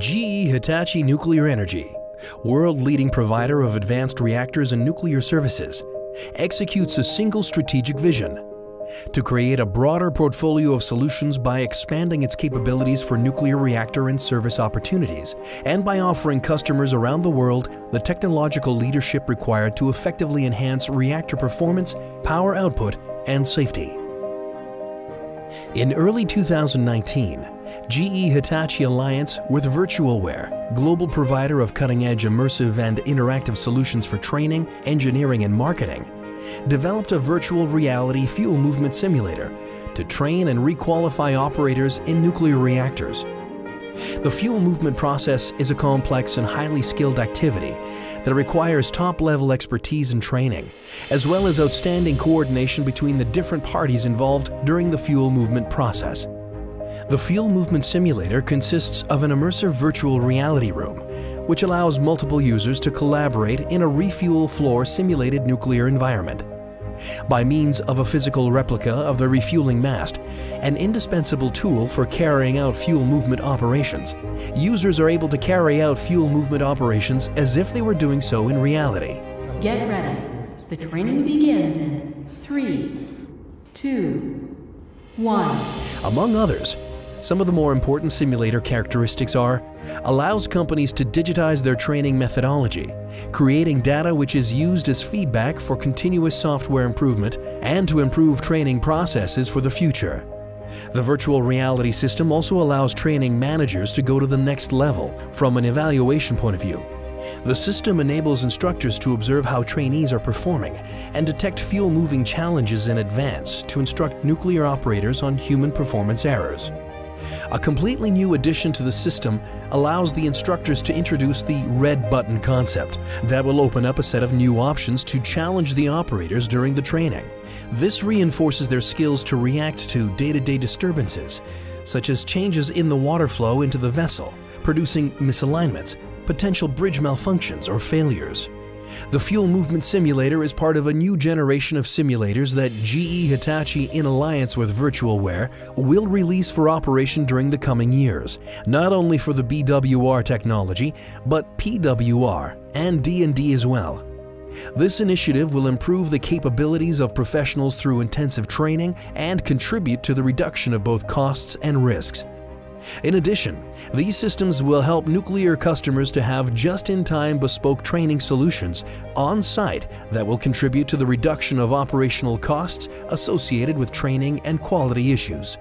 GE Hitachi Nuclear Energy, world-leading provider of advanced reactors and nuclear services, executes a single strategic vision to create a broader portfolio of solutions by expanding its capabilities for nuclear reactor and service opportunities, and by offering customers around the world the technological leadership required to effectively enhance reactor performance, power output, and safety. In early 2019, GE Hitachi Alliance with Virtualware, global provider of cutting-edge immersive and interactive solutions for training, engineering, and marketing, developed a virtual reality fuel movement simulator to train and requalify operators in nuclear reactors. The fuel movement process is a complex and highly skilled activity that requires top-level expertise and training, as well as outstanding coordination between the different parties involved during the fuel movement process. The Fuel Movement Simulator consists of an immersive virtual reality room which allows multiple users to collaborate in a refuel floor simulated nuclear environment. By means of a physical replica of the refueling mast, an indispensable tool for carrying out fuel movement operations, users are able to carry out fuel movement operations as if they were doing so in reality. Get ready. The training begins in three, two, one. Among others, some of the more important simulator characteristics are allows companies to digitize their training methodology, creating data which is used as feedback for continuous software improvement and to improve training processes for the future. The virtual reality system also allows training managers to go to the next level from an evaluation point of view. The system enables instructors to observe how trainees are performing and detect fuel-moving challenges in advance to instruct nuclear operators on human performance errors. A completely new addition to the system allows the instructors to introduce the red button concept that will open up a set of new options to challenge the operators during the training. This reinforces their skills to react to day-to-day -day disturbances, such as changes in the water flow into the vessel, producing misalignments, potential bridge malfunctions or failures. The Fuel Movement Simulator is part of a new generation of simulators that GE Hitachi in alliance with Virtualware will release for operation during the coming years, not only for the BWR technology, but PWR and D&D as well. This initiative will improve the capabilities of professionals through intensive training and contribute to the reduction of both costs and risks. In addition, these systems will help nuclear customers to have just-in-time bespoke training solutions on site that will contribute to the reduction of operational costs associated with training and quality issues.